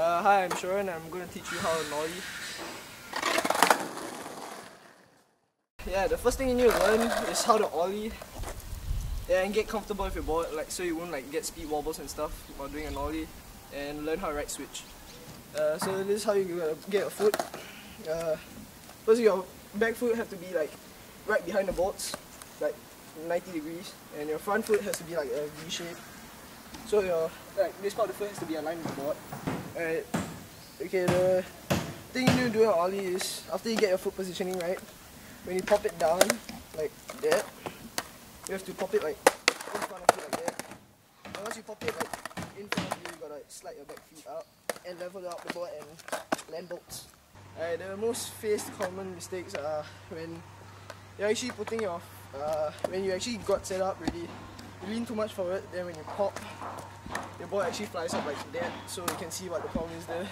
Uh, hi, I'm Shou Ren and I'm going to teach you how to nollie. Yeah, the first thing you need to learn is how to ollie. Yeah, and get comfortable with your board, like so you won't like get speed wobbles and stuff while doing a nollie, and learn how to right switch. Uh, so this is how you uh, get a foot. Uh, first, your back foot have to be like right behind the boards, like 90 degrees, and your front foot has to be like a V shape. So your like this part of the foot has to be aligned with the board. Alright. Okay, the thing you need to do an ollie is after you get your foot positioning right, when you pop it down like that, you have to pop it like in front of you like that. And once you pop it like in front of you, you gotta slide your back feet up and level out the board and land bolts. Alright, the most faced common mistakes are when you're actually putting your uh, when you actually got set up ready, you lean too much forward, then when you pop, your ball actually flies up like that, so you can see what the problem is there.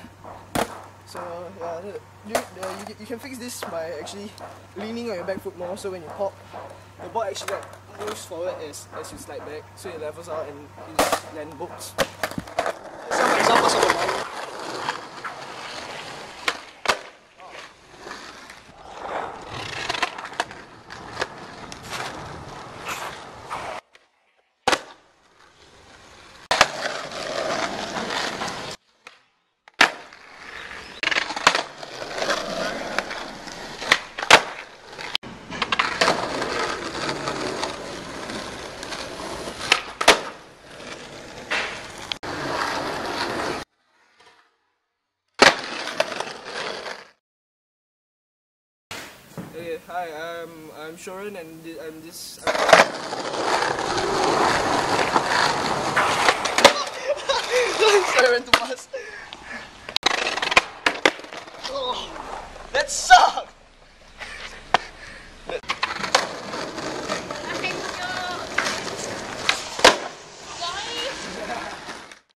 So yeah, the, you, the, you, you can fix this by actually leaning on your back foot more, so when you pop, the ball actually like moves forward as, as you slide back, so it levels out and you land bolts. Some examples of Okay, hi, I'm I'm Shou Ren and I'm this. Sorry, I went too fast. Oh, that sucked.